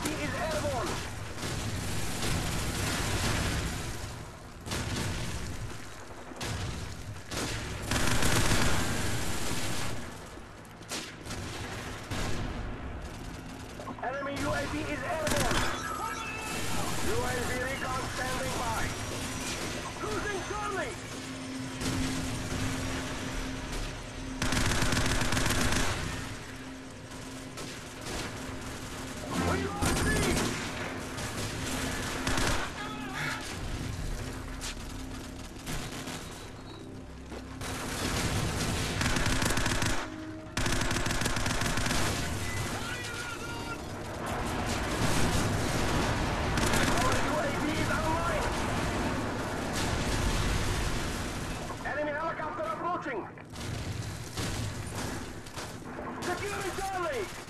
UAV is airborne. Enemy UAV is airborne. Approaching. Securing Charlie.